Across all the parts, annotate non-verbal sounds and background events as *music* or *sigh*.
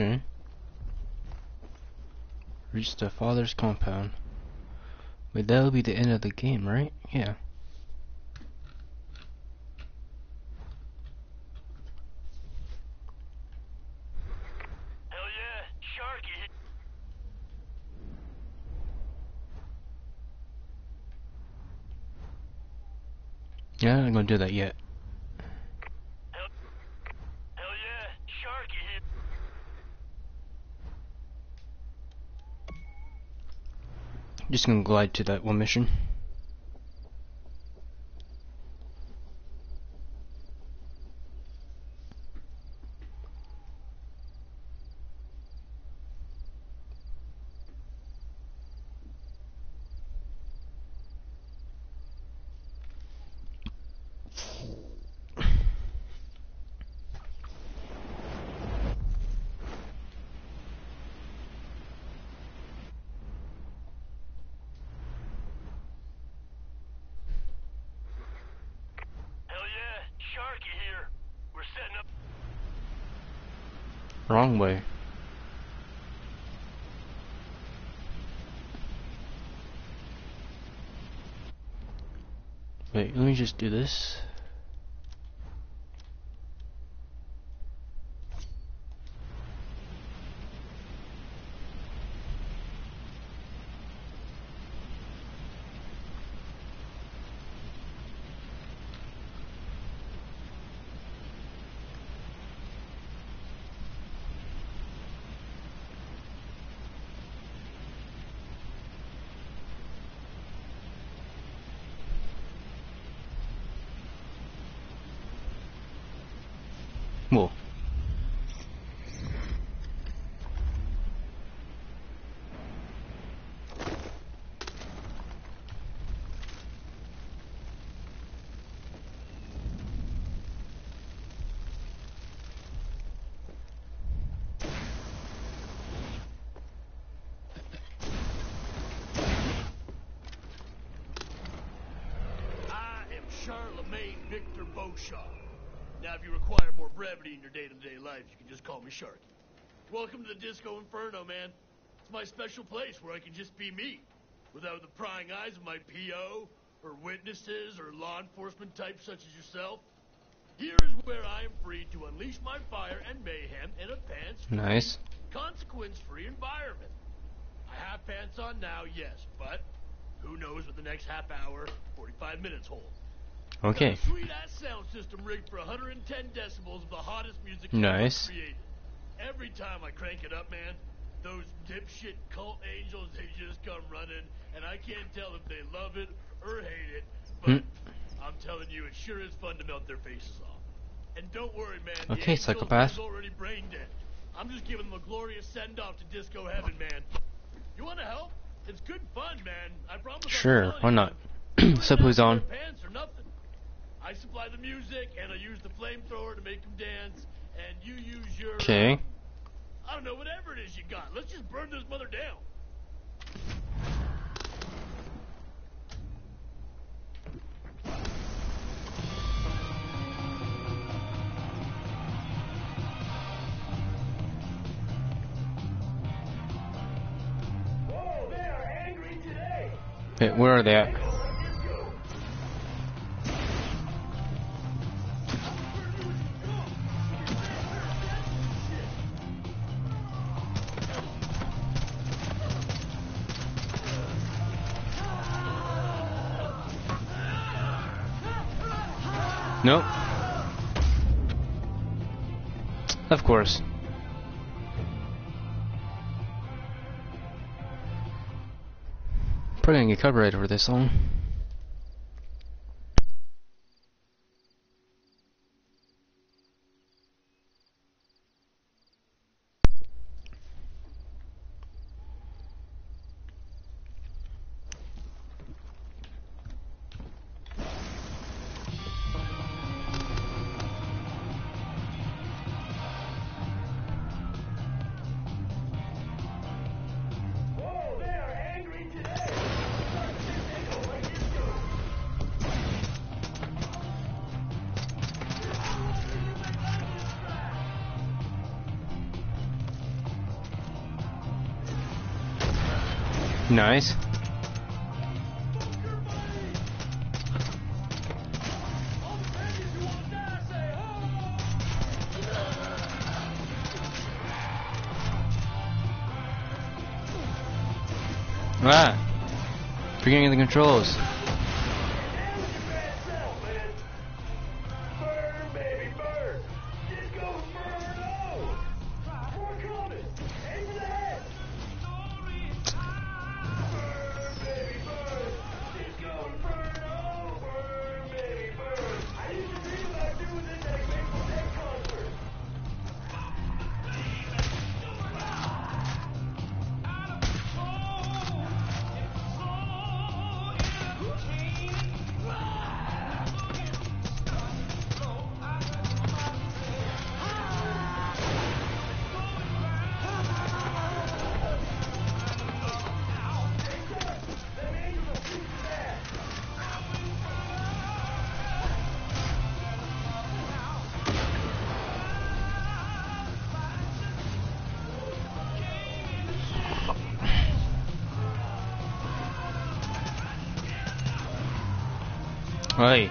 Okay. Reach the father's compound. Wait, that'll be the end of the game, right? Yeah. Hell yeah, Sharky. Yeah, I'm not gonna do that yet. Hell, hell yeah, Sharky here. Just gonna glide to that one mission. Here. We're setting up. Wrong way. Wait, let me just do this. Whoa. I am Charlemagne Victor Boshaw. Now, if you require more day-to-day life, you can just call me Sharky. Welcome to the Disco Inferno, man. It's my special place where I can just be me, without the prying eyes of my PO, or witnesses, or law enforcement types such as yourself. Here is where I am free to unleash my fire and mayhem in a pants-free, Nice. consequence-free environment. I have pants on now, yes, but who knows what the next half hour, 45 minutes hold. Okay. Sweet ass sound system rigged for 110 decibels of the hottest music Nice. Every time I crank it up, man, those dipshit cult angels they just come running, and I can't tell if they love it or hate it, but hmm. I'm telling you, it sure is fun to melt their faces off. And don't worry, man. Okay, psychopath. already brain dead. I'm just giving them a glorious send off to disco heaven, man. You want to help? It's good fun, man. I promise. Sure, why not? You don't Slip have who's on. Pants or nothing. I supply the music, and I use the flamethrower to make them dance, and you use your. Okay. I don't know, whatever it is you got. Let's just burn this mother down. Wait, where are they at? Course. Probably gonna get for this song. nice. Ah! Forgetting the controls. はい。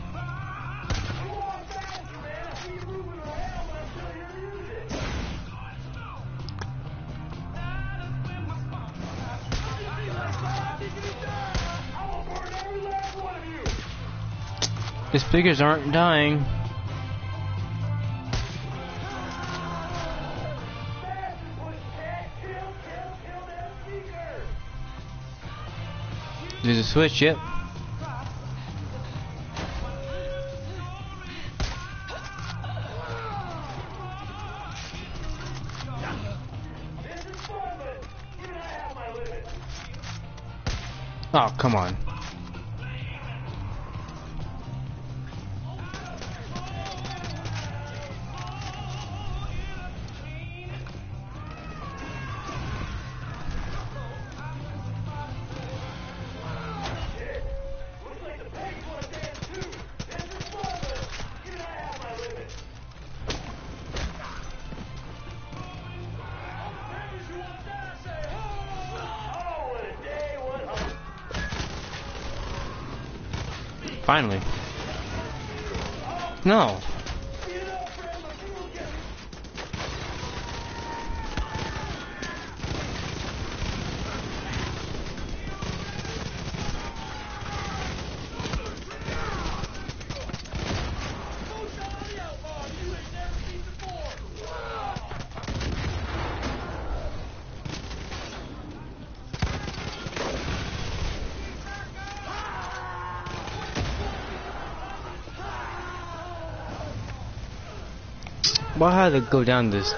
figures aren't dying. There's a switch, yep. Oh, come on. know. Why had to go down this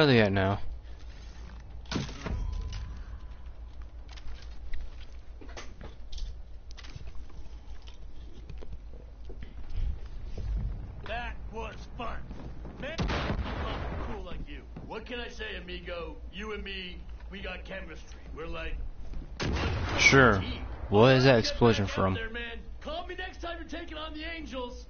are they at now? That was fun. Man, cool like you. What can I say, amigo? You and me, we got chemistry. We're like. Sure. What is that explosion from? There, man. Call me next time you're taking on the Angels.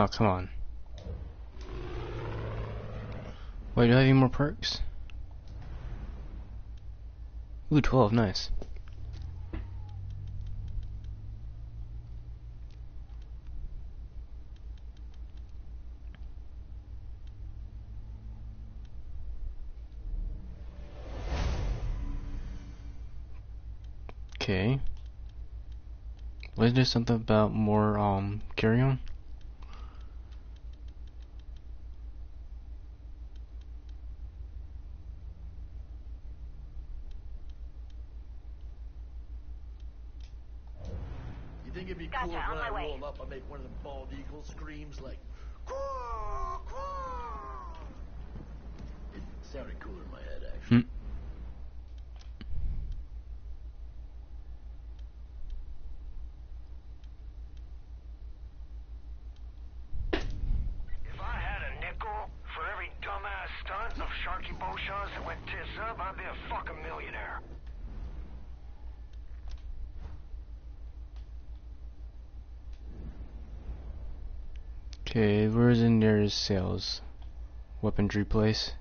Oh, come on. Wait, do I have any more perks? Ooh, 12, nice. Okay. Was there something about more, um, carry on? You think it'd be Gotcha, cool if on when my I way. roll 'em up, I make one of them bald eagle screams like. "Caw, caw." It sounded cooler in my head, actually. Hmm. If I had a nickel for every dumbass stunt of Sharky Boshaw's that went tits up, I'd be a fucking millionaire. Okay, where's the nearest sales? Weaponry place?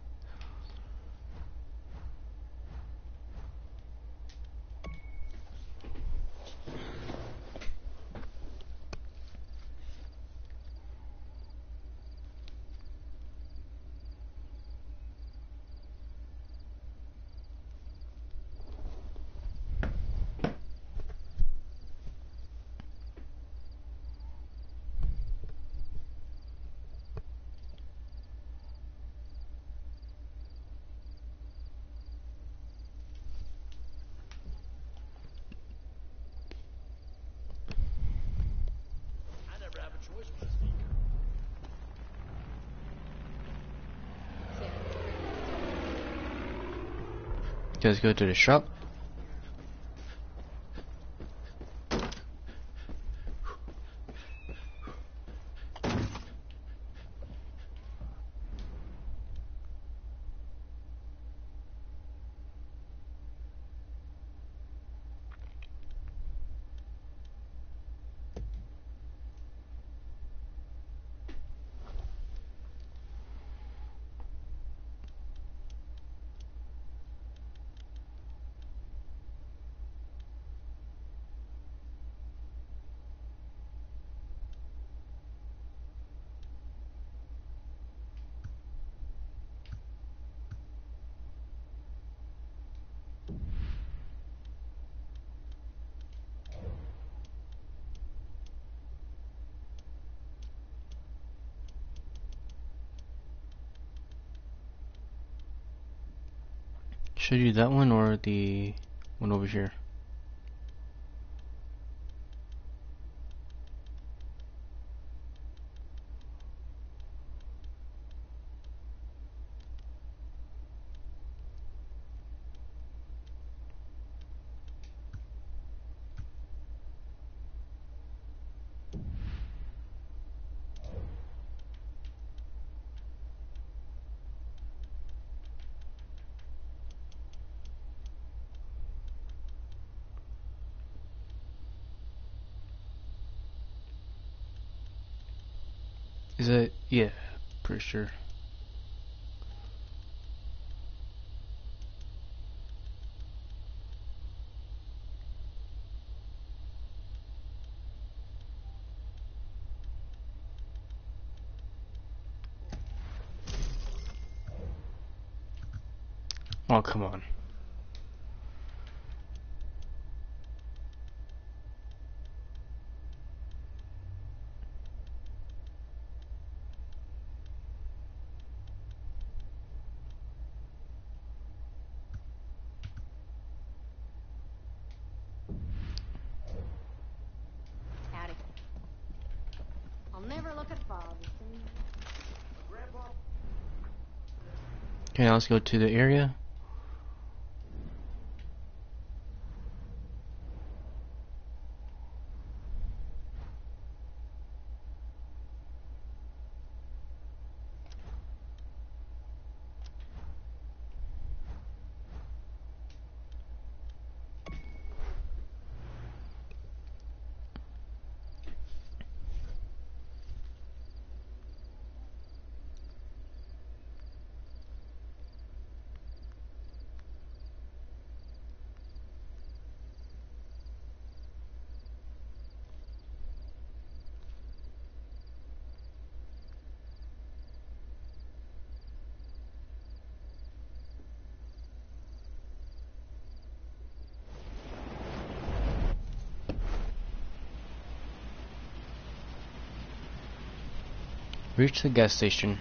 I never have a choice with a sneaker. Just go to the shop. Should you that one or the one over here? Yeah, pretty sure. Oh, come on. look at Okay, let's go to the area. Reach the gas station.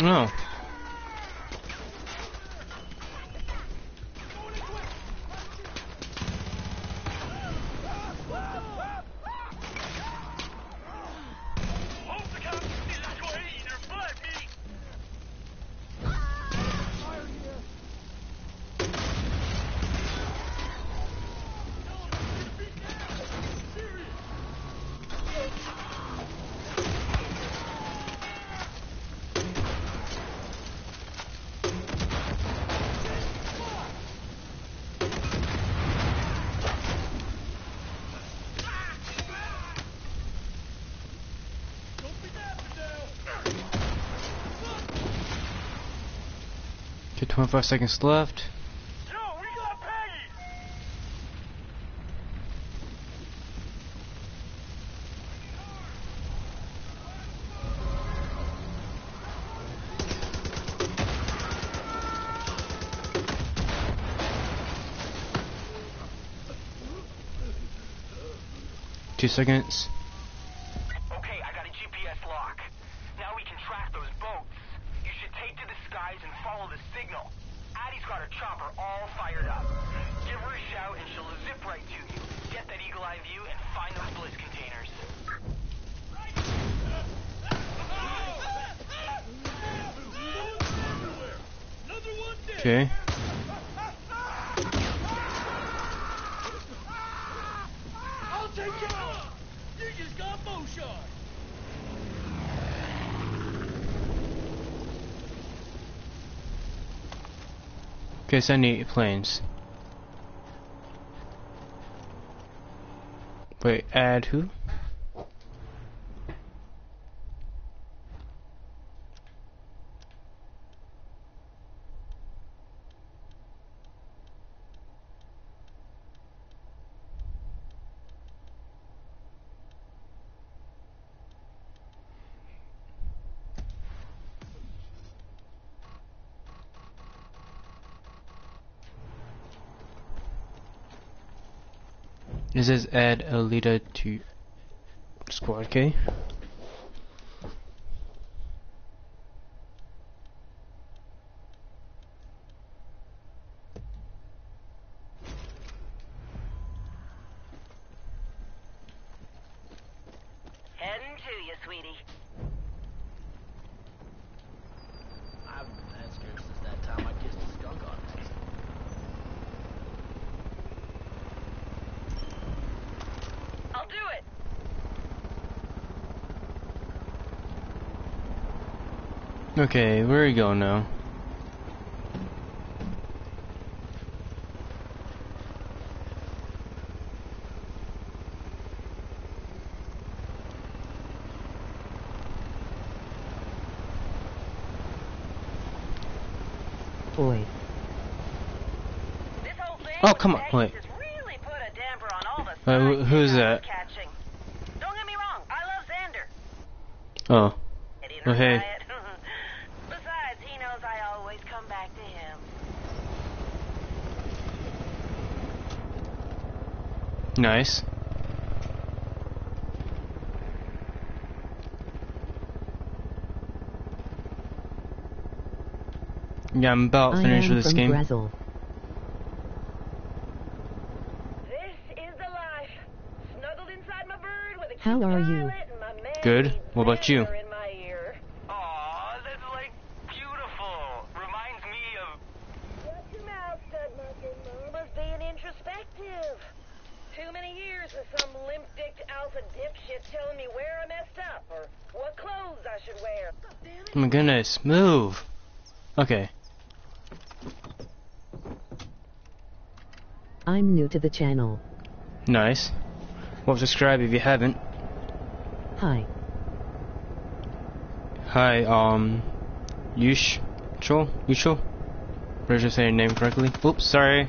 No. 25 seconds left. Two seconds. case I need planes. Wait, add who? Says add Alita to squad, okay? Heading to you, sweetie. I haven't been that scared since that time I kissed a skunk on accident. I'll do it. Okay, where are we going now? Boy. This whole thing Oh, with come on, Peggy wait. has really put a damper on all the Uh, who- signs who's I was that? Catching. Don't get me wrong, I love Xander. Oh, He didn't Oh, hey. reply it. Besides, he knows I always come back to him. nice. Yeah, I'm about I finished with this from game. Brazil. This is the life. Snuggled inside my bird with a How are you? violet and my man Good. What about you? lavender in my ear. Aw, that's like beautiful. Reminds me of. Shut your mouth, stud muffin. Mama's being introspective. Too many years with some limp-dicked alpha dipshit telling me where I messed up or what clothes I should wear. God damn it. Oh my goodness, move! Okay, I'm new to the channel. nice. Well, subscribe if you haven't. Hi. Hi, um, Yush, Chol, Yushol? Did I say your name correctly? Oops, sorry.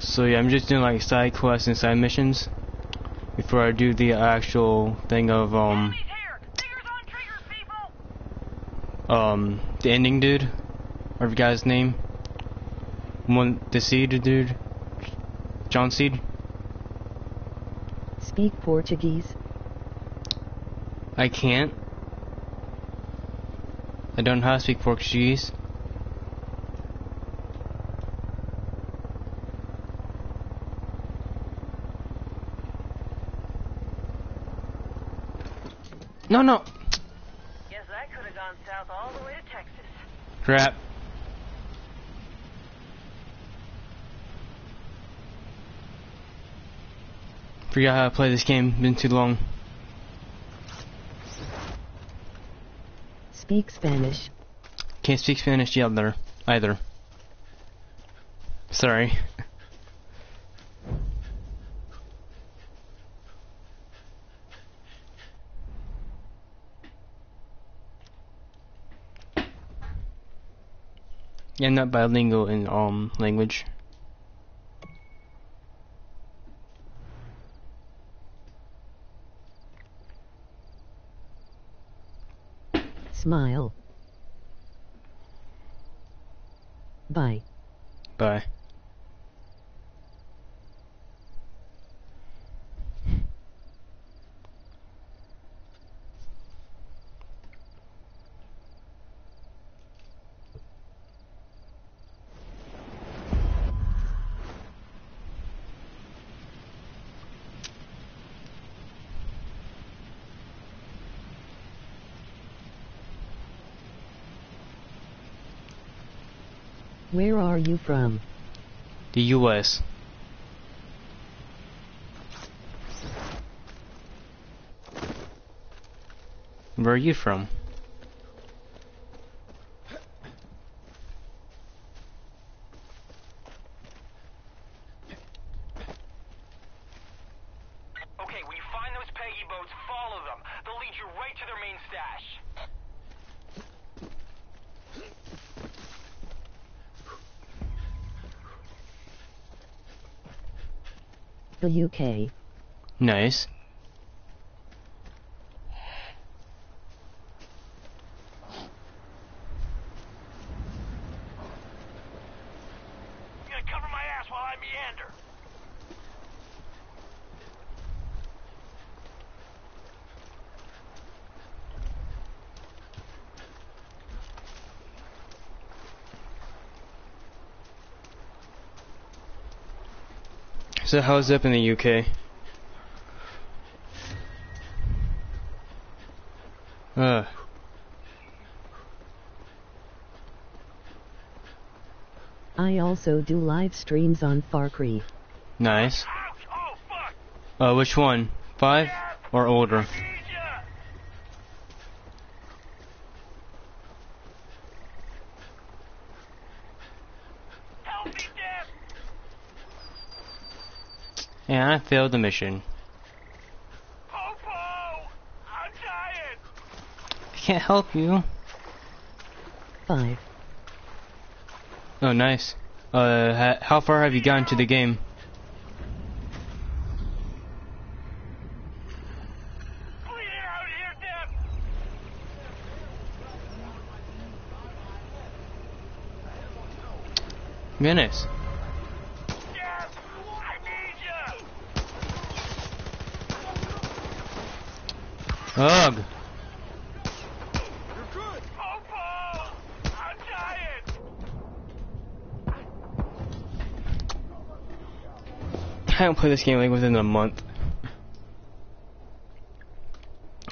So yeah, I'm just doing like side quests and side missions before I do the actual thing of um Enemies here! Fingers on triggers, people! Um the ending dude, or the guy's name, one the seed dude, John Seed. Speak Portuguese. I can't. I don't know how to speak Portuguese. No, no. Guess that could have gone south all the way to Texas. Crap. Forgot how to play this game. Been too long. Speak Spanish. Can't speak Spanish either. Either. Sorry. Yeah, I'm not bilingual in um language. Smile. Bye. Bye. Where are you from? The U.S. Where are you from? Okay. Nice. Cover my ass while I meander. So how's it up in the UK? Uh, I also do live streams on Far Cry. nice. Uh, which one? Five or older? Need ya! Help me, Deb! And I failed the mission. Popo! I'm dying! I can't help you. 5. Oh, nice. Uh, ha- how far have you gotten to the game? Bleeding out here, Deb! Goodness. Deb! I need ya! Ugh. I haven't played this game like within a month.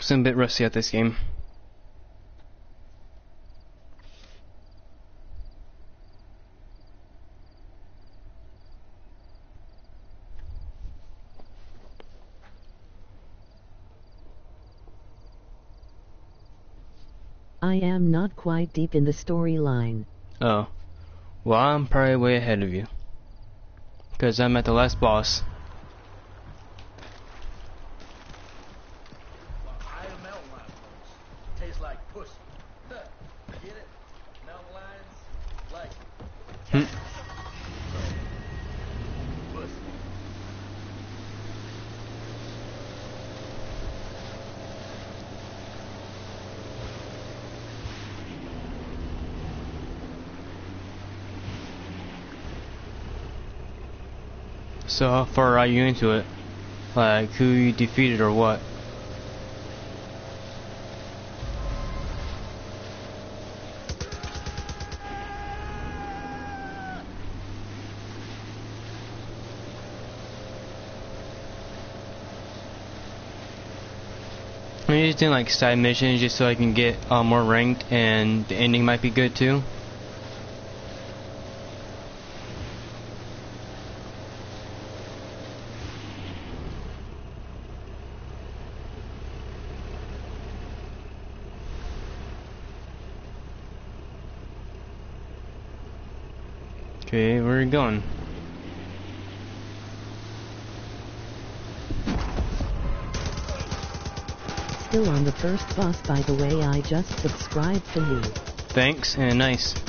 So I'm a bit rusty at this game. I am not deep in the storyline. Oh. Well, I'm probably way ahead of you. Because I'm at the last boss. I am mountain lion folks. Tastes like pussy. Huh. Get it? Mountain lions like Hmm. pussy. So how far are you into it? Like, who you defeated or what? I'm just doing like side missions just so I can get uh, more ranked and the ending might be good too. Okay, where are you going? Still on the first boss by the way I just subscribed to you. Thanks and nice.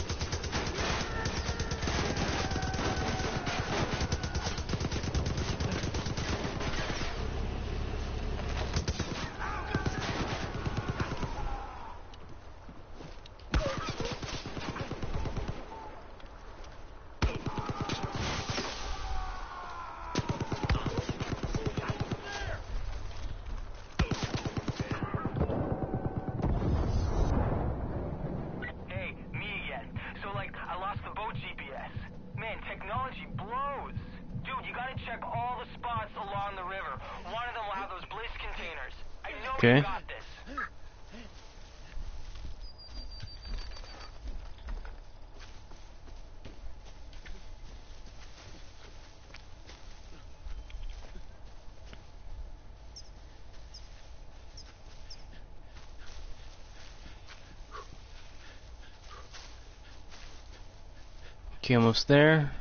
Okay, almost there.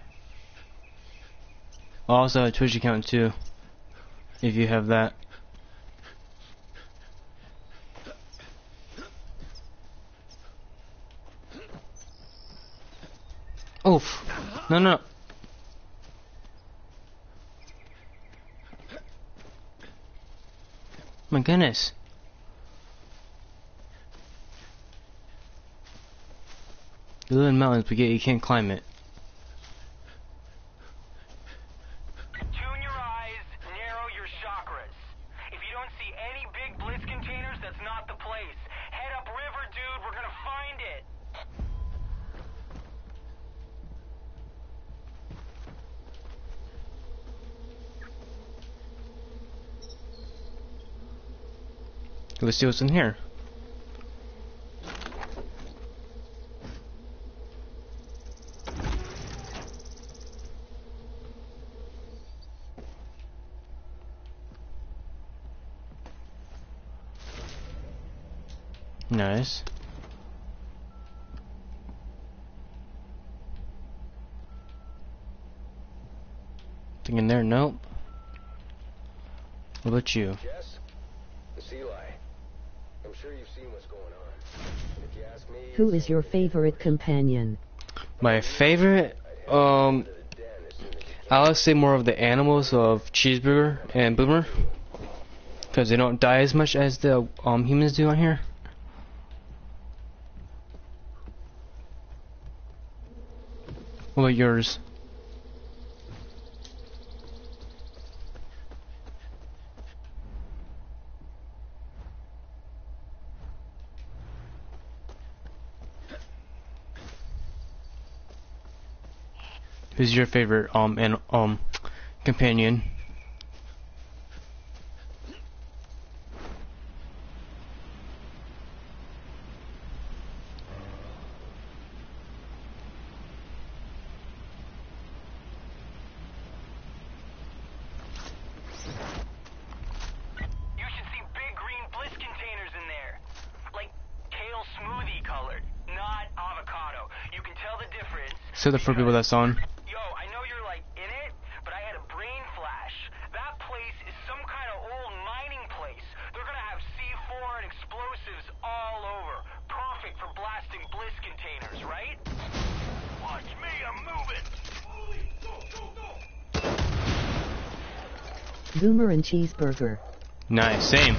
Also, a Twitch account too, if you have that. Oof! No, no. My goodness. You live in mountains, but yet you can't climb it. Tune your eyes, narrow your chakras. If you don't see any big bliss containers, that's not the place. Head upriver, dude. We're gonna find it. Let's see what's in here. Nice. Thing in there? Nope. What about you? Jess? It's Eli. I'm sure you've seen what's going on. If you ask me, Who is your favorite companion? My favorite, um, to the den as soon as you I would say more of the animals of Cheeseburger and Boomer, because they don't die as much as the um humans do on here. What about yours? Who's your favorite um and um companion? You should see big green bliss Cheeseburger. Nice, same.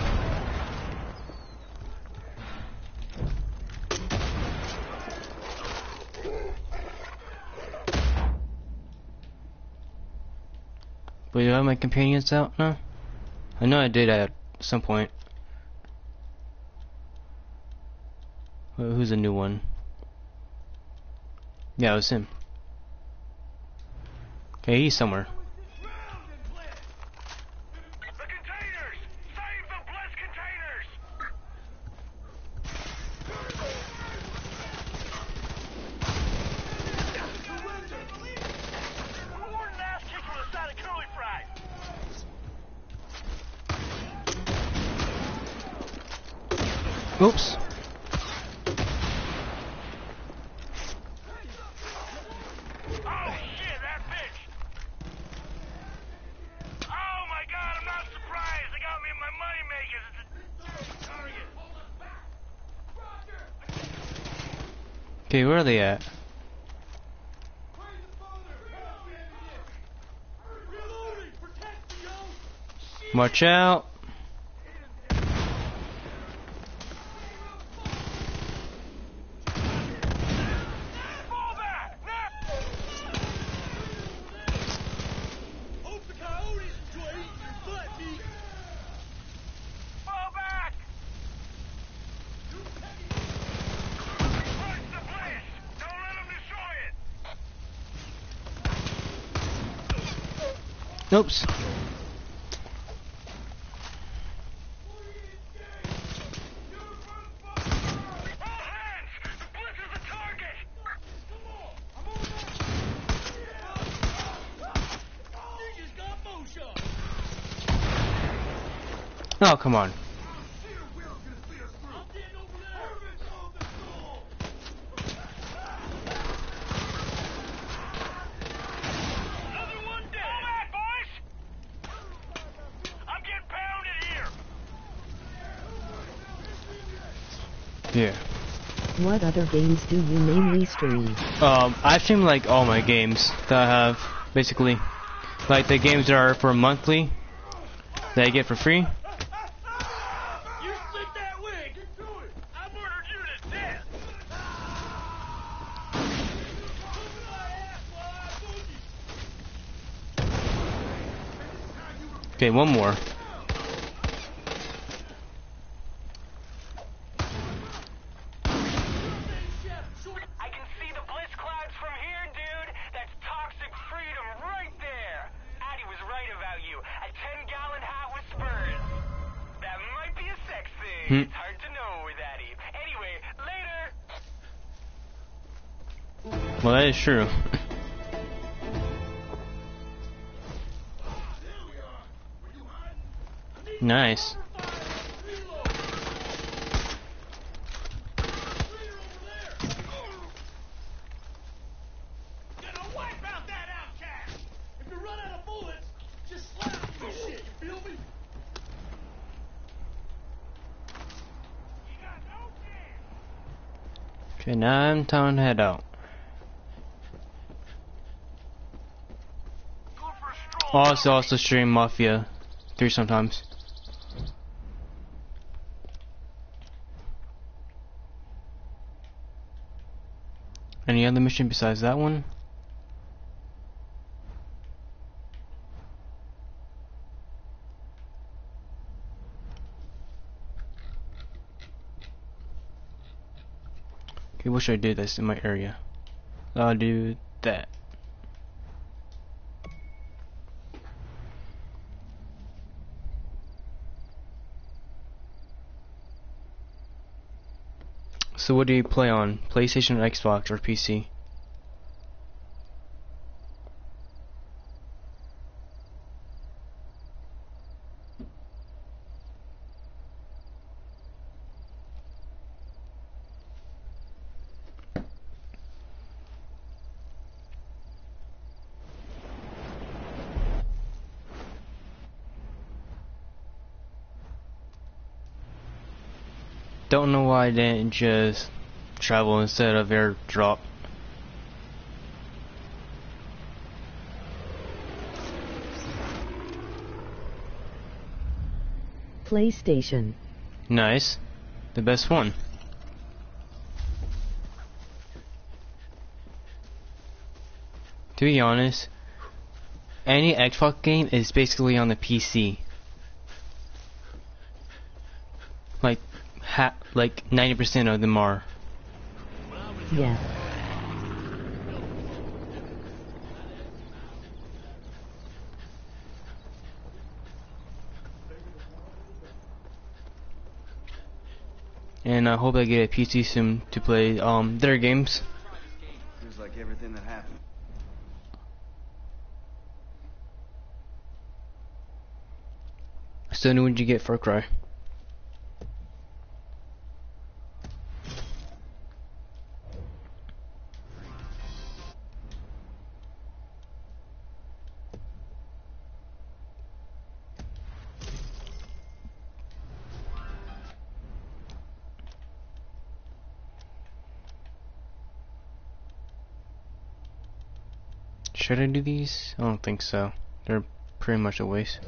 But do I have my companions out now? I know I did at some point. Wh- Who's a new one? Yeah, it was him. Okay, he's somewhere. They out. Fall back! Now! Hope the coyotes enjoy eating your butt, meat. Fall back! Punch the bliss! Don't let them destroy it! Oops. All hands! The bliss is the target! Niggas got motion. Oh, come on. I'm getting over there. Another one dead! Fall back, boys! I'm getting pounded here! Yeah. What other games do you mainly stream? Um, I stream like all my games that I have, basically. Like the games that are for monthly, that I get for free. Addy. Anyway, later. Well, that is true. *laughs* chance! Okay, now I'm time to head out. Also, also stream Mafia 3 sometimes. Besides that one? Okay, what should I do that's in my area? I'll do that. So what do you play on? PlayStation, Xbox, or PC? Don't know why I didn't just travel instead of airdrop. PlayStation. Nice. The best one. To be honest, any Xbox game is basically on the PC. Like, ha like 90% of them are. Yeah. And I hope I get a PC soon to play um their games. Feels like everything that happened. So when did you get Far Cry? Should I do these? I don't think so. They're pretty much a waste.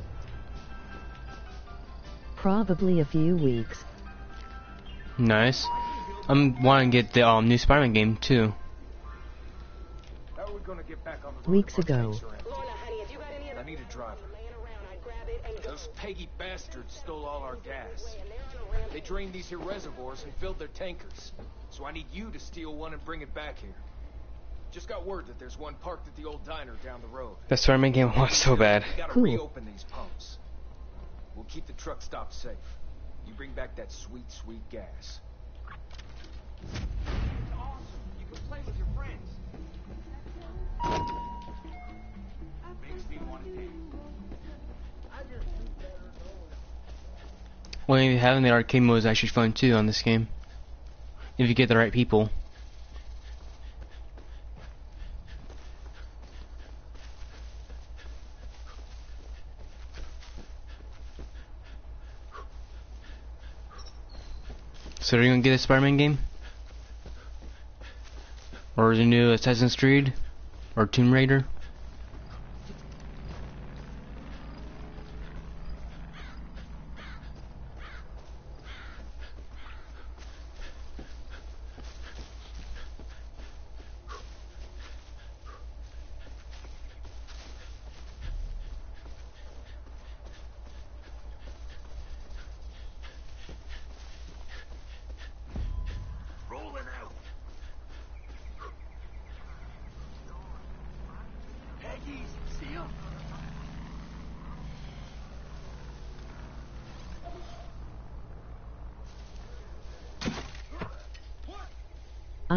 Probably a few weeks. Nice. I'm wanting to get the um, new Spider-Man game too. How are we gonna get back on the Weeks ago. I need a driver. Those Peggy bastards stole all our gas. They drained these here reservoirs and filled their tankers. So I need you to steal one and bring it back here. Just got word that there's one parked at the old diner down the road. The Spider-Man game was so bad. We gotta Cool. reopen these pumps. We'll keep the truck stop safe. You bring back that sweet, sweet gas. awesome. You can play with your friends. Makes me want to dance. Well, having the arcade mode is actually fun too on this game. If you get the right people. So are you gonna get a Spider-Man game? Or the new Assassin's Creed? Or Tomb Raider?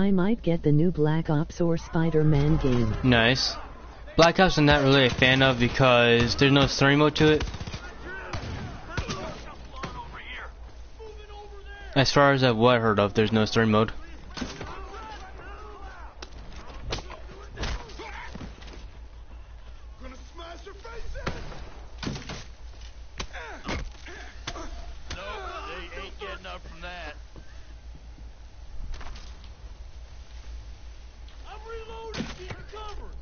I might get the new Black Ops or Spider-Man game. Nice. Black Ops I'm not really a fan of because there's no story mode to it. As far as I've what heard of, there's no story mode. Gonna smash your face in! No, they ain't getting up from that. I'm reloading, keep covered.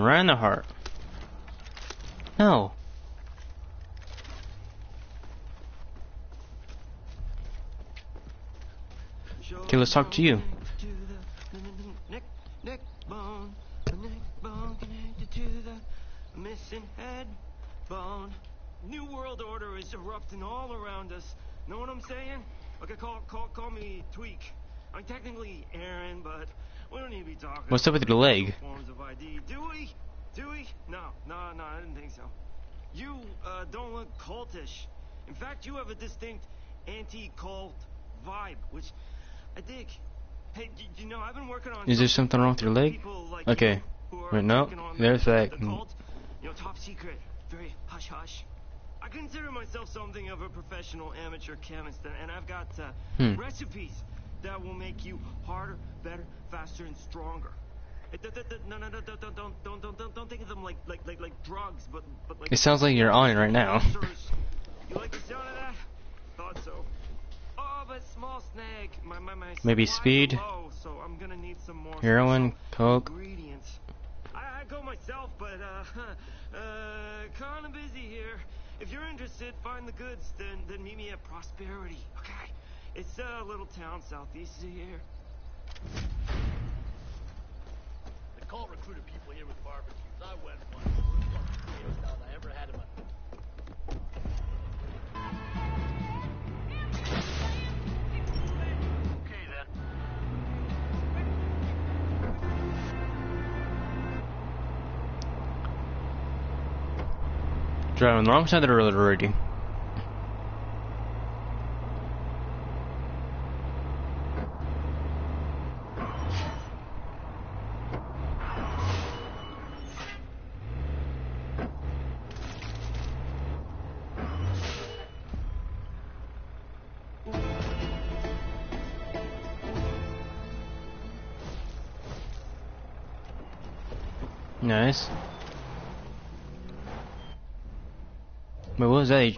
The heart. No. Okay, let's talk to you. Neck, neck bone, neck bone connected to the missing head bone. New world order is erupting all around us. Know what I'm saying? Okay, call call call me Tweak. I'm technically Aaron, but we don't need to be talking. What's up with your leg? Forms of ID. Do we? Do we? No, no, no. I didn't think so. You uh, don't look cultish. In fact, you have a distinct anti-cult vibe, which I dig. Hey, y- you know, I've been working on. Is there something wrong with your leg? Okay. Wait, no. There's the, that. The you know, top secret, very hush hush. I consider myself something of a professional amateur chemist, and, I've got uh, Hmm. recipes that will make you harder, better, faster, and stronger. No, no, no, don't, don't, don't, don't, don't, don't, don't think of them like, like, like, like drugs, but, but like. It sounds like you're on it right now. You like the sound of that? Thought so. Oh, but small snag. My, my, my Maybe speed? low, Heroin, coke. ingredients. I, I go myself, but uh, *laughs* uh, kind of busy here. If you're interested, find the goods, then then meet me at Prosperity. Okay? It's a little town southeast of here. The cult recruited people here with barbecues. I went once. Driving the wrong side of the road already.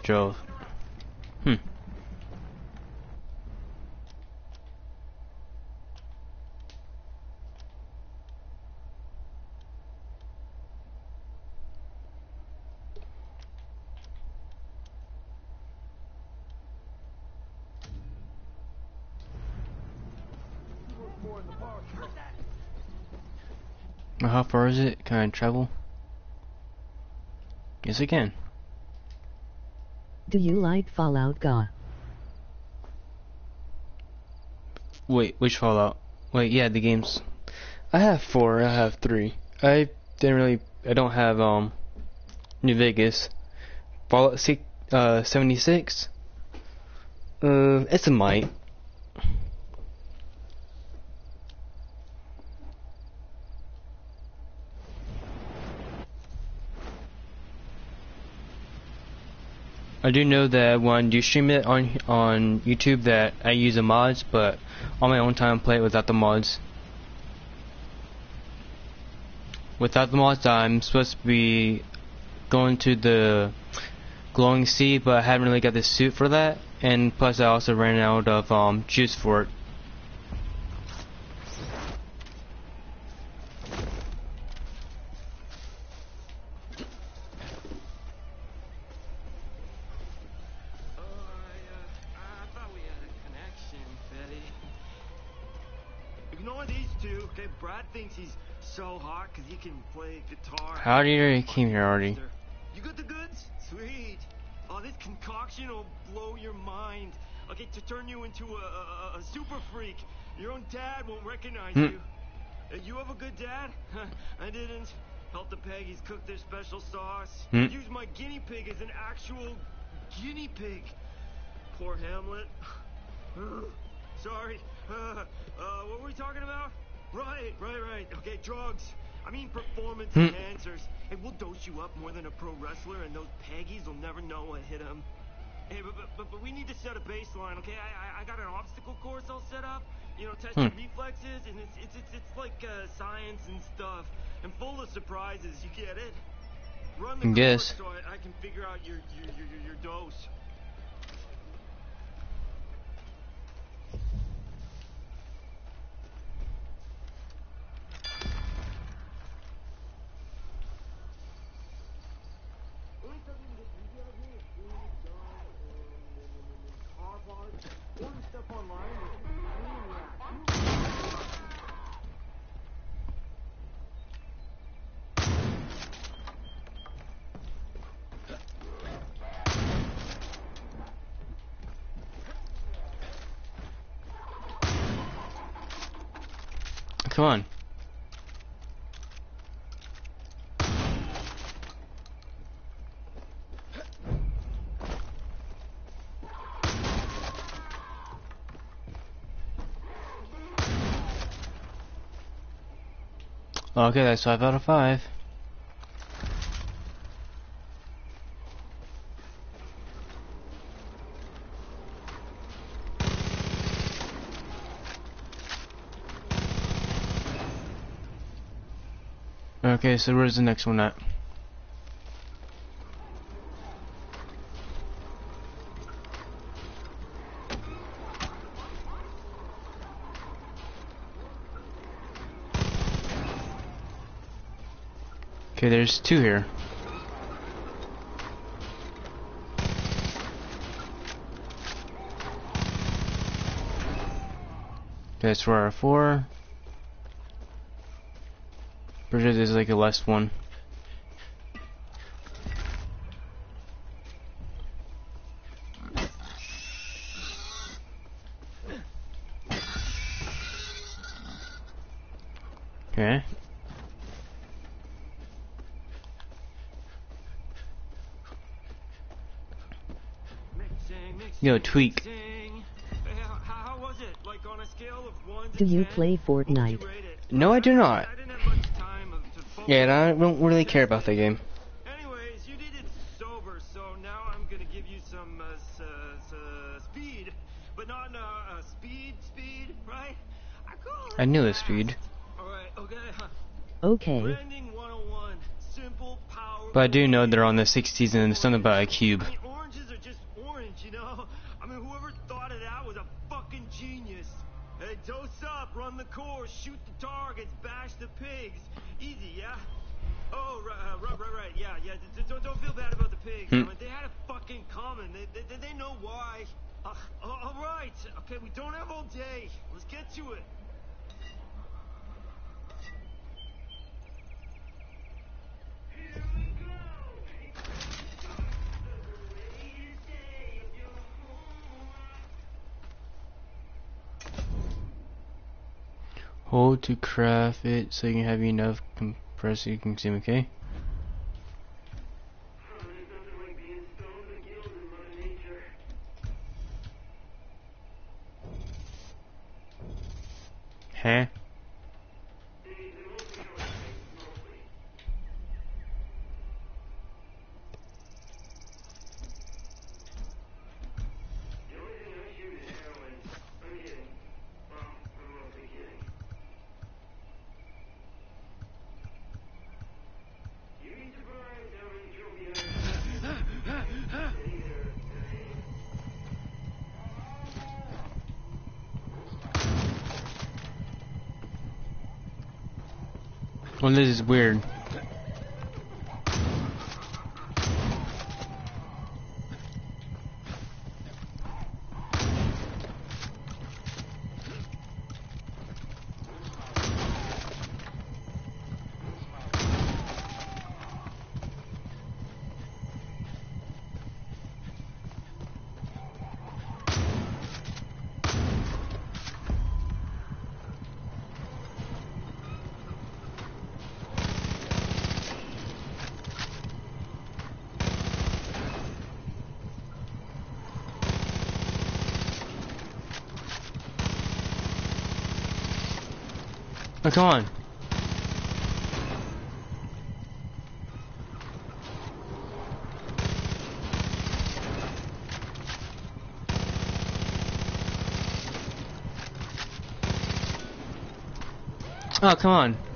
Drove? Hmm. How far is it? Can I travel? Yes, I can. Do you like Fallout Ga? Wait, which Fallout? Wait, yeah, the games. I have four. I have three. I didn't really. I don't have um. New Vegas. Fallout uh, seventy six. Uh, it's a might. I do know that when do stream it on on YouTube that I use the mods, but on my own time play it without the mods. Without the mods, I'm supposed to be going to the glowing sea, but I haven't really got the suit for that, and plus I also ran out of um, juice for it. Brad thinks he's so hot because he can play guitar. How do you came here already? You got the goods? Sweet. Oh, this concoction will blow your mind. Okay, to turn you into a, a, a- super freak. Your own dad won't recognize Hmm. you. Uh, you have a good dad? *laughs* I didn't. Help the Peggies cook their special sauce. Hmm. Use my guinea pig as an actual guinea pig. Poor Hamlet. *sighs* Sorry, *laughs* uh, what were we talking about? Right, right, right. Okay, drugs. I mean performance Hmm. enhancers. Hey, we'll dose you up more than a pro wrestler, and those Peggies will never know what hit them. Hey, but, but, but, but we need to set a baseline, okay? I, I, I got an obstacle course all set up. You know, test your Hmm. reflexes, and it's, it's, it's, it's like uh, science and stuff, and full of surprises. You get it? Run the guess. course so I, I can figure out your, your, your, your dose. Come on. Okay, that's five out of five. Okay, so where's the next one at? Okay, there's two here. Okay, That's where our four. Pretty sure there's like a last one. Okay. Mixing, mixing, Yo, tweak. mixing. Hey, how, how was it? Like on a scale of one to Do you play what would you Fortnite? No, I do not. I didn't have much time of- to focus Yeah, and I don't really care about that game. Anyways, you did it sober, so now I'm gonna give you some uh, s- uh, uh, speed, but not uh, uh, speed, speed, right? I call it I knew the speed. All right, okay. Okay. Branding 101, simple, powerful. But I do know they're on the 60s and it's something about a cube. It so you can have enough compressor you can consume, okay? Come on. Oh, come on.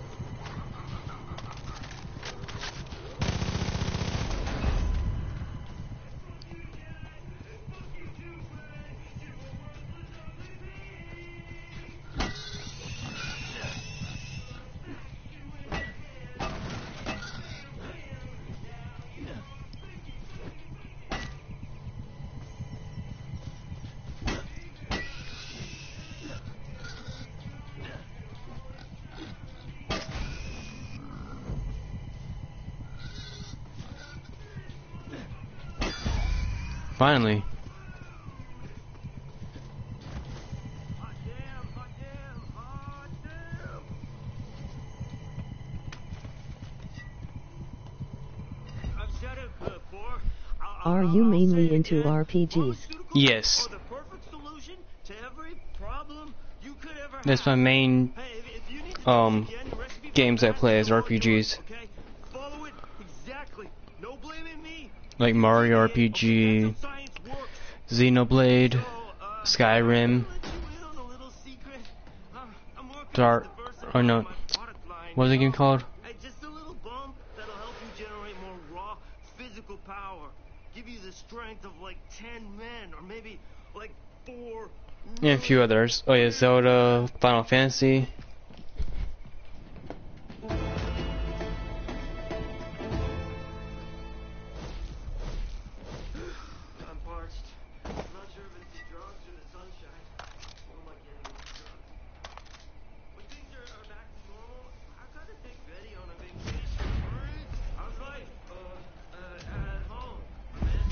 Solution to every problem you could ever That's my main Hey, if- if you need to um, again, the recipe for games I play as RPGs. Okay? Follow it exactly. No blaming me. like Mario RPG, that's how science works. Xenoblade, Skyrim, Dark, or no, my product line, what was the game called? Strength of like 10 men, or maybe like four. and a few others. Oh yeah, Zelda, Final Fantasy.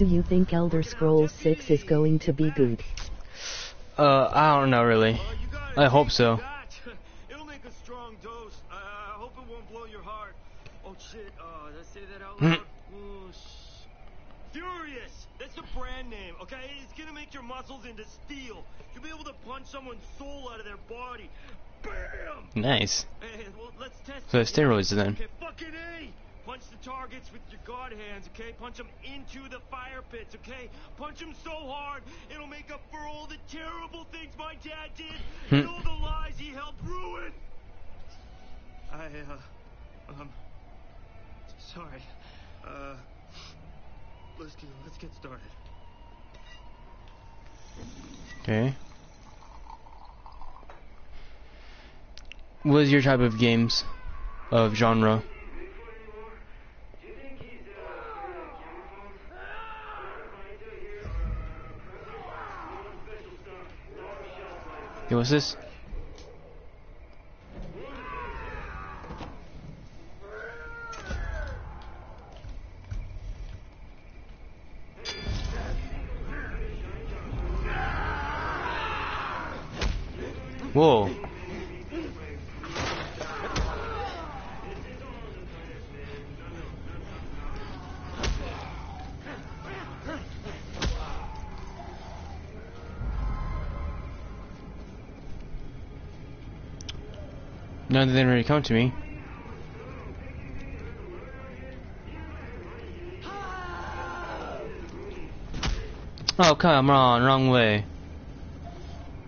Do you think Elder Scrolls 6 is going to be good? Uh, I don't know really. You gotta I hope so. that. It'll make a strong dose. Uh, I hope it won't blow your heart. Oh shit, uh, did I say that out loud? oh, Furious! That's the brand name, okay? It's gonna make your muscles into steel. You'll be able to punch someone's soul out of their body. Bam! Nice. Hey, well, let's test So steroids then. Okay, fucking A! Punch the targets with your god hands, okay? Punch them into okay? Punch him so hard, it'll make up for all the terrible things my dad did and Hmm. all the lies he helped ruin. I, uh, um, sorry. Uh, let's get, let's get started. Okay. What is your type of games? Of genre? Hey, what's this? Whoa. None of them really come to me. Oh, come on, wrong way.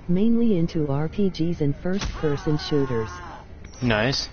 Mainly into RPGs and first person shooters. Nice.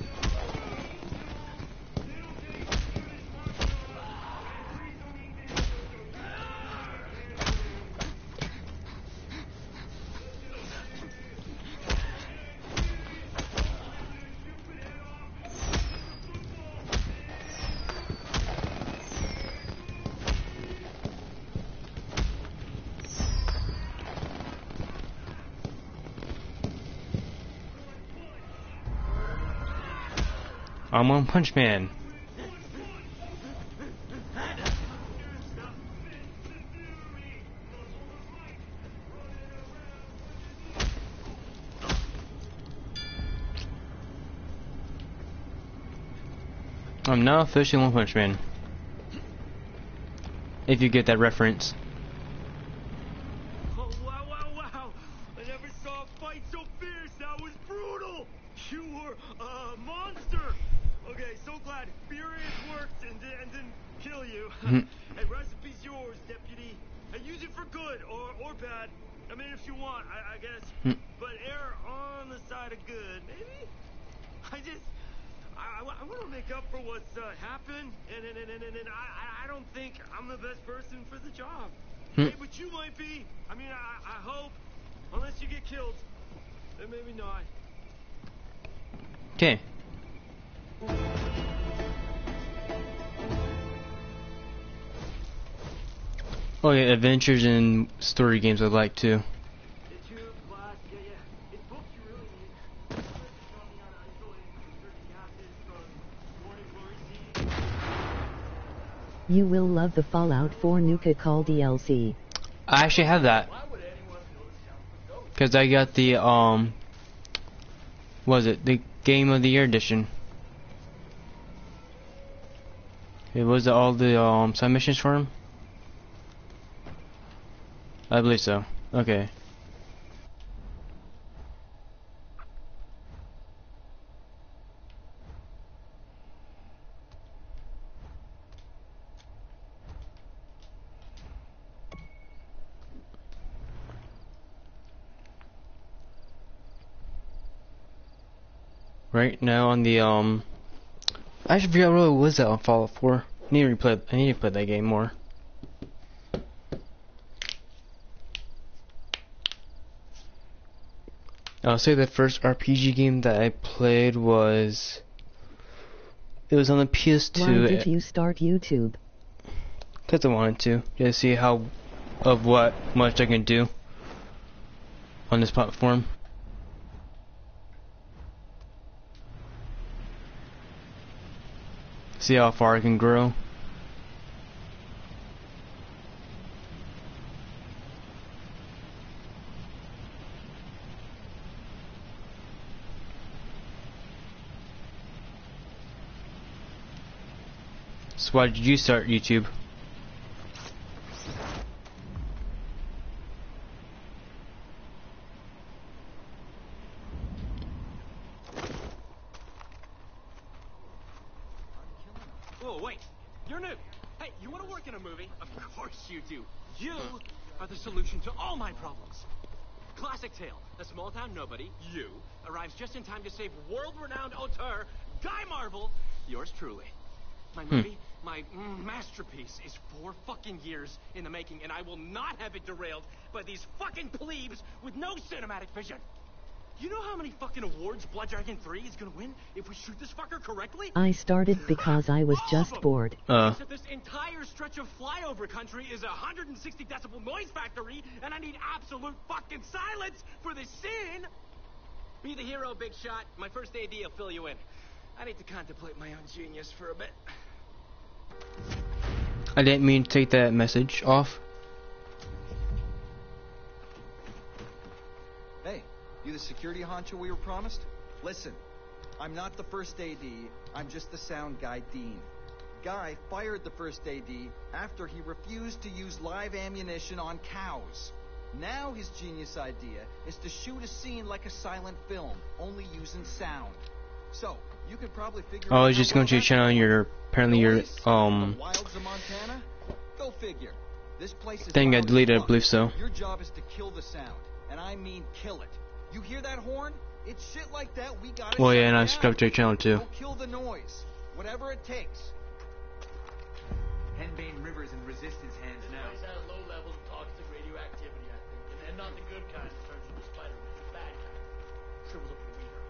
I'm One Punch Man. I'm now officially One Punch Man. If you get that reference. Adventures and story games I'd like too. It's your class, yeah, yeah. It's books you really need. Books that show me how to isolate certain gases from morning glory seeds. You will love the Fallout 4 Nuka Call DLC. I actually have that. Cause I got the um, was it the Game of the Year edition? It was all the um side missions for him. I believe so. Okay. Right now on the um, I should figure out what it was that on Fallout 4. I need to replay. I need to play that game more. I'll say the first RPG game that I played was. It was on the PS2. Why did you start YouTube? Because I wanted to. Just see how. of what much I can do. On this platform. See how far I can grow. So why did you start YouTube? Oh, wait. You're new. Hey, you want to work in a movie? Of course you do. You are the solution to all my problems. Classic tale. A small town nobody, you, arrives just in time to save world-renowned auteur, Guy Marvel, yours truly. My hmm. movie, my mm, masterpiece, is four fucking years in the making, and I will not have it derailed by these fucking plebes with no cinematic vision. You know how many fucking awards Blood Dragon 3 is gonna win if we shoot this fucker correctly? I started because I was just bored. Uh. Except this entire stretch of flyover country is a 160 decibel noise factory, and I need absolute fucking silence for this scene. Be the hero, big shot. My first AD will fill you in. I need to contemplate my own genius for a bit. I didn't mean to take that message off. Hey, you the security honcho we were promised? Listen, I'm not the first AD, I'm just the sound guy, Dean. Guy fired the first AD after he refused to use live ammunition on cows. Now his genius idea is to shoot a scene like a silent film, only using sound. So, you could probably figure Oh, I was just going to your channel and your apparently your um from the wilds of Montana? Go figure. This place is thing got deleted, I believe so. Your job is to kill the sound, and I mean kill it. You hear that horn? It's shit like that we gotta Well, yeah, and I down. subscribed to your channel too. Go kill the noise, whatever it takes. Henbane River's in resistance hands now. He's had a low level of toxic radioactivity, I think. And, and not the good kind that turns into Spider-Man, the bad kind. Shrivels up your wiener.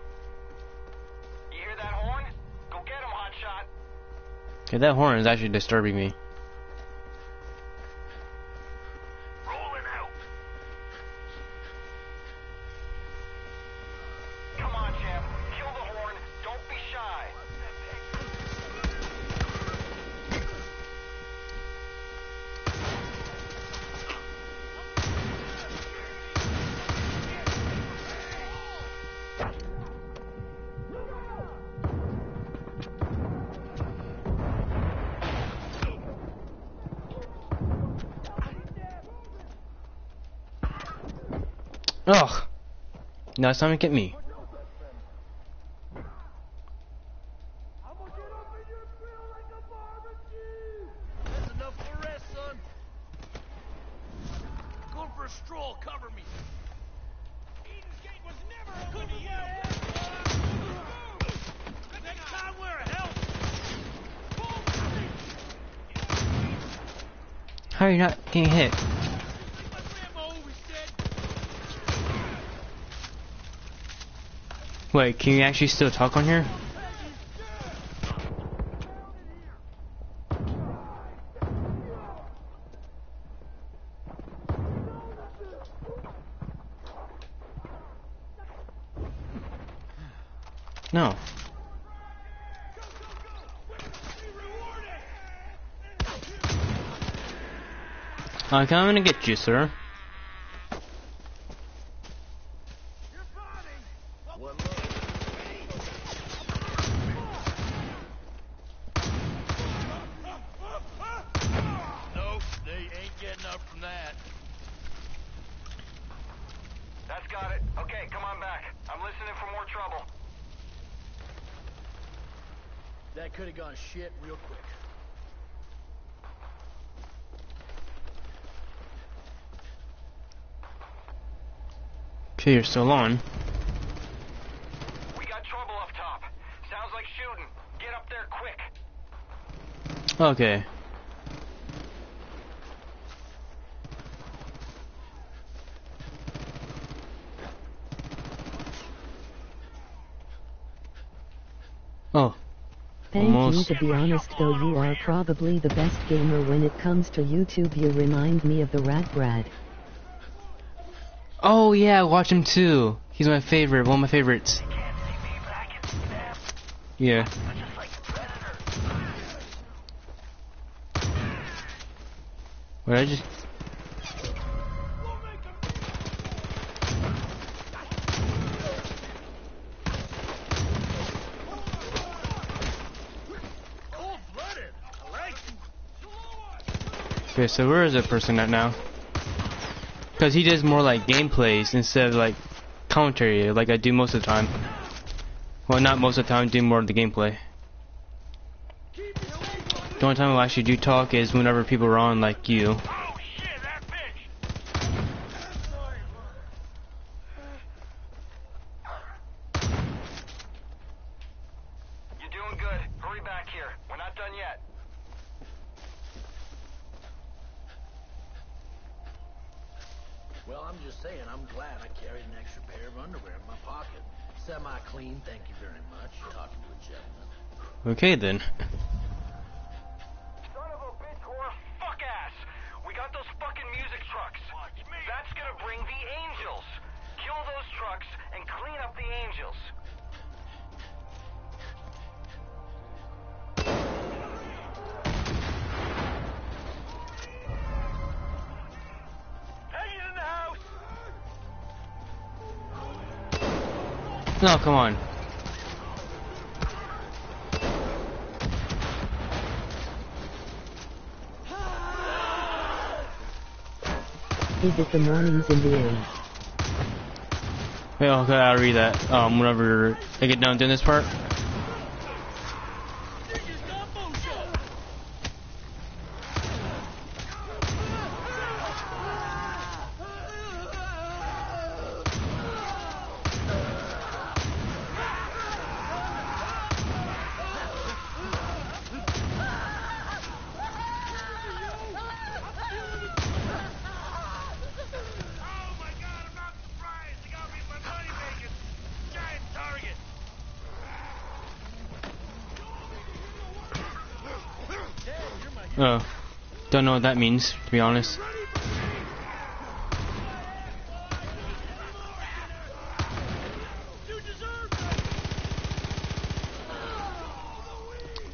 You hear that horn? Go get him, hotshot. Okay, that horn is actually disturbing me. Ugh. Now it's time to get me. How are you not getting hit? Wait, can you actually still talk on here? No. I'm coming to get you, sir. Nope, they ain't getting up from that. That's got it. Okay, come on back. I'm listening for more trouble. That could have gone shit real quick. Okay, you're still on. We got trouble up top. Sounds like shooting. Get up there quick. Okay. Oh. You to be honest though you are probably the best gamer when it comes to YouTube you remind me of the RadBrad. Oh yeah, I watch him too. He's my favorite, one of my favorites. Yeah. What I just Okay, so where is that person at now? Cause he does more like gameplays instead of like commentary, like I do most of the time. Well, not most of the time, do more of the gameplay. The only time I actually do talk is whenever people are on, like you. Oh shit, that bitch. You're doing good. Hurry back here. We're not done yet. Well, I'm just saying, I'm glad I carried an extra pair of underwear in my pocket. Semi-clean, thank you very much. Talking to a gentleman. Okay then. Son of a bitch whore fuck ass. We got those fucking music trucks. That's gonna bring the angels. Kill those trucks and clean up the angels. Peggy's in the house. No, come on. Is it the mornings in the age? Wait, okay, I'll read that. Um, whenever I get done doing this part. Oh my god, I'm not surprised. They got me my money making. Giant target. Oh, don't know what that means, to be honest.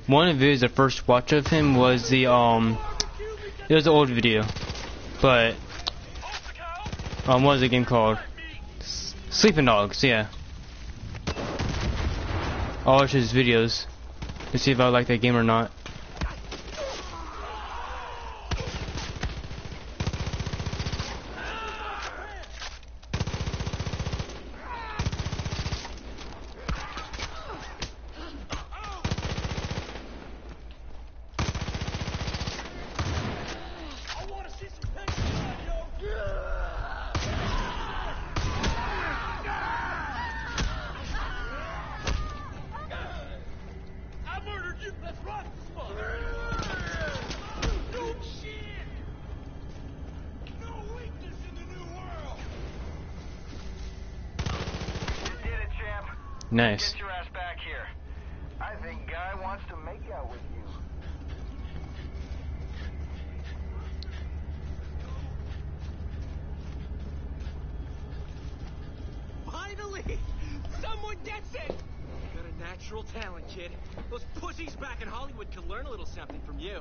One of the videos I first watched of him was the um, it was an old video, but um, what was the game called? S- Sleeping Dogs, yeah. I'll watch his videos to see if I like that game or not. Nice. Get your ass back here. I think Guy wants to make out with you. Finally! Someone gets it! You got a natural talent, kid. Those pussies back in Hollywood could learn a little something from you.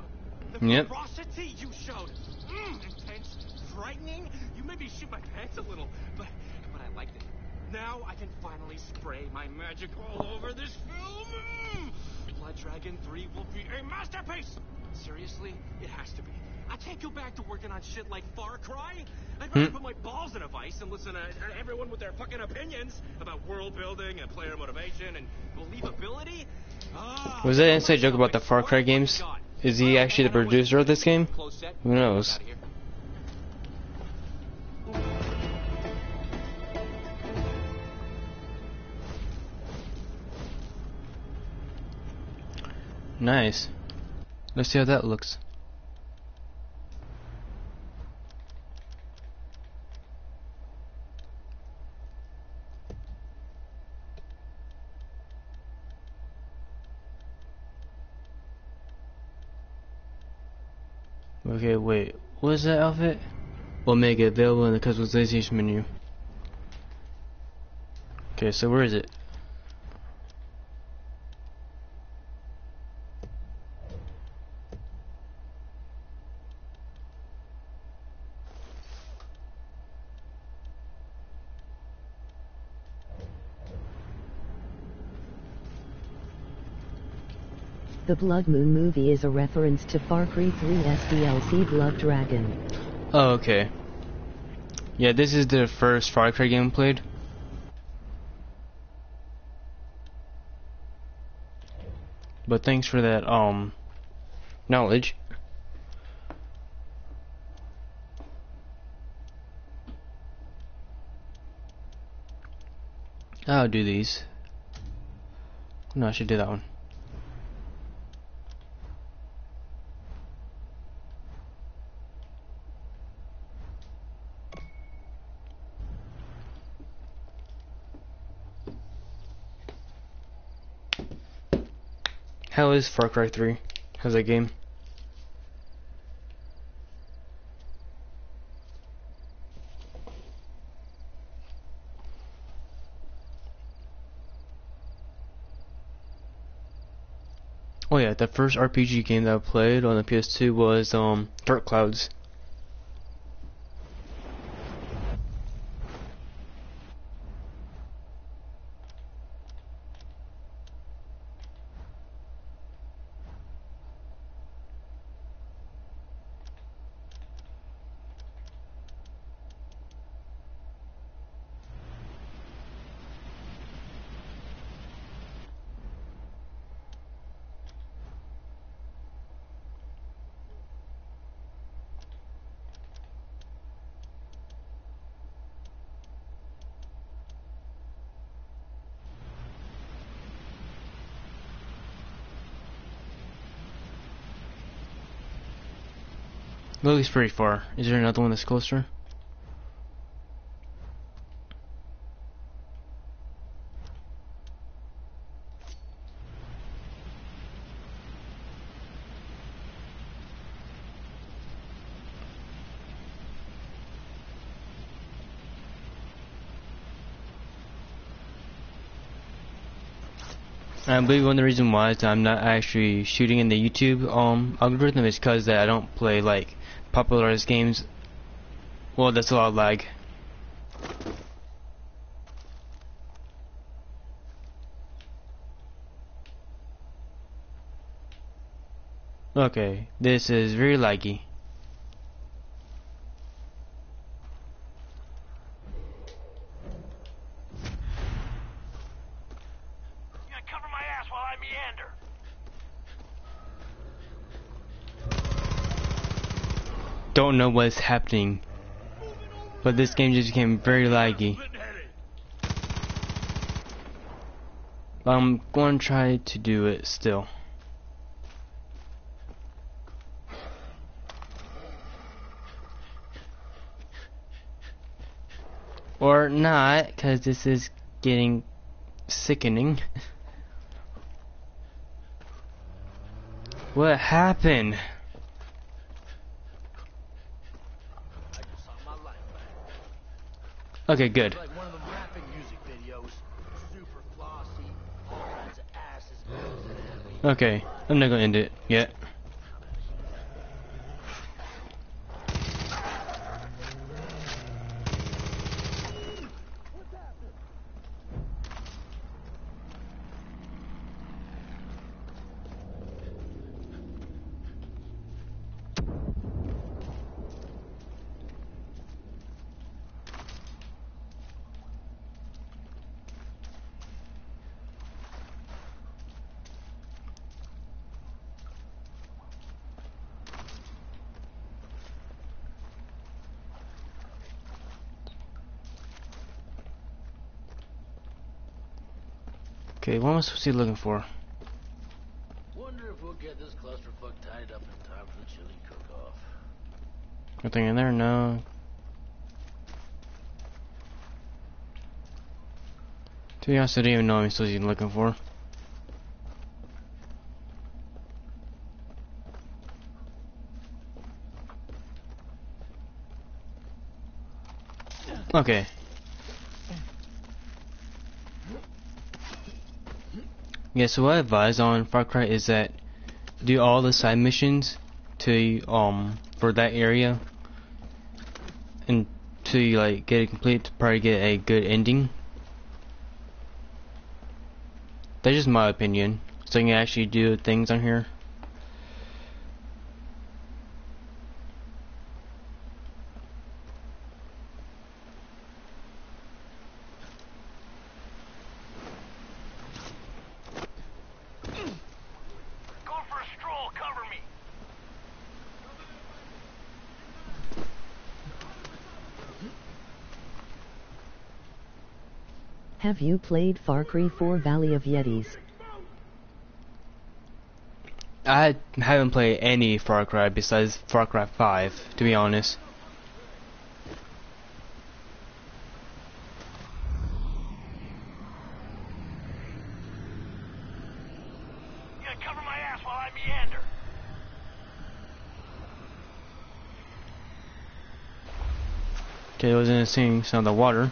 The Yep. ferocity you showed. Mm, intense, frightening. You made me shit my pants a little, but but I liked it. Now I can finally spray my magic all over this film. Mm. Blood Dragon 3 will be a masterpiece. Seriously, it has to be. I can't go back to working on shit like Far Cry. I'd rather Hmm. put my balls in a vice and listen to uh, everyone with their fucking opinions about world building and player motivation and believability. Ah, Was that inside joke about the Far Cry games? Is he actually the producer of this game? Who knows? Nice. Let's see how that looks. Okay, wait. What is that outfit? Omega available in the customization menu. Okay, so where is it? The Blood Moon movie is a reference to Far Cry 3's DLC Blood Dragon. Oh, okay. Yeah, this is the first Far Cry game played. But thanks for that, um, knowledge. I'll do these. No, I should do that one. How is Far Cry 3? How's that game? Oh yeah, the first RPG game that I played on the PS2 was um Dark Clouds. Lily's pretty far. Is there another one that's closer? I believe one of the reasons why I'm not actually shooting in the YouTube um algorithm is because that I don't play like popularized games. Well, that's a lot of lag. Okay, this is very laggy. You gonna cover my ass while I meander. Don't know what's happening, but this game just became very laggy. I'm going to try to do it still. Or not, because this is getting sickening. *laughs* What happened? I just saw my life back. Okay, good. Like one of them rapping music videos. Super flossy, all kinds of asses bouncing at good. Okay, I'm not gonna end it yet. Okay, what am I supposed to be looking for? Wonder if we'll get this clusterfuck tied up in time for the chili cook-off. Nothing in there? No. To be honest, I didn't even know what I'm supposed looking for. Okay. Yeah, so what I advise on Far Cry is that do all the side missions to um for that area and to like get it complete to probably get a good ending. That's just my opinion. So you can actually do things on here. Going for a stroll. Cover me. Have you played Far Cry 4 Valley of Yetis? I haven't played any Far Cry besides Far Cry 5, to be honest. You gotta cover my ass while I meander. Okay, I wasn't seeing some of the water.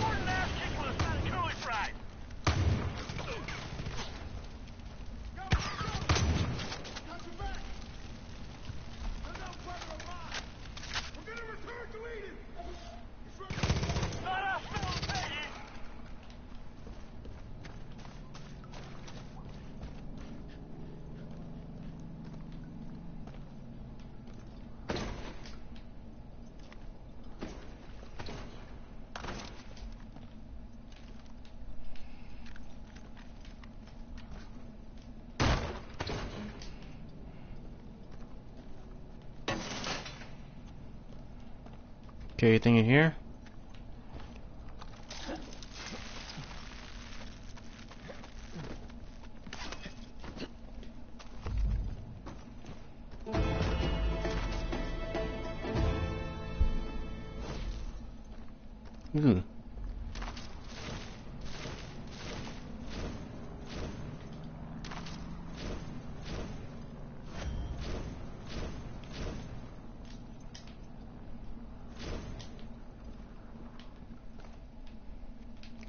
Warden ass kick with a side of curly fries. Not us, Phil Peggy. Okay, anything in here?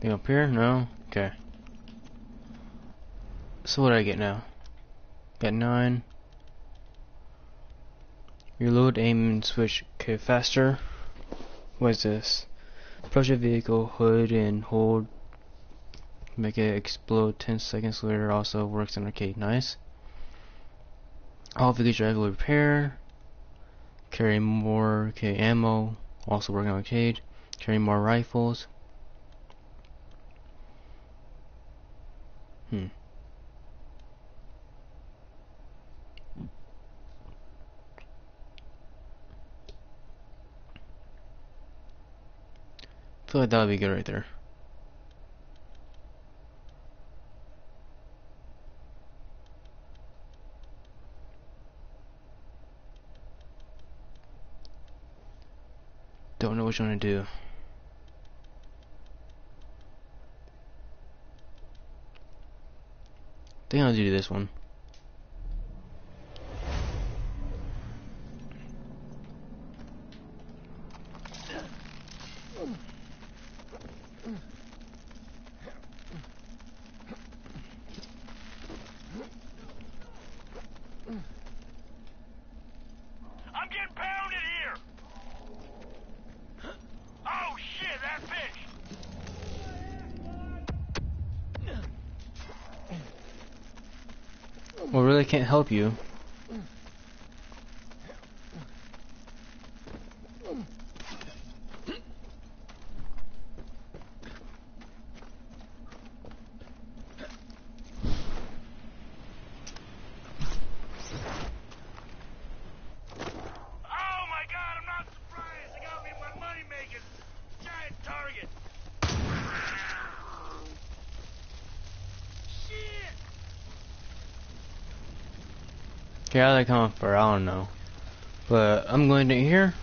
Thing up here? No? Okay. So what do I get now? Got nine. Reload, aim, and switch. Okay, faster. What is this? Approach a vehicle, hood, and hold. Make it explode 10 seconds later. Also works in arcade. Nice. All vehicles regular repair. Carry more okay, ammo. Also working on arcade. Carry more rifles. Hmm. feel like that would be good right there. Don't know what you want to do. Think I'll do this one. I'm getting pounded here! Oh shit, that bitch! Well, really can't help you. Oh my god, I'm not surprised! They got me in my money making giant target! Shit! How they come for? I don't know. But I'm going to here.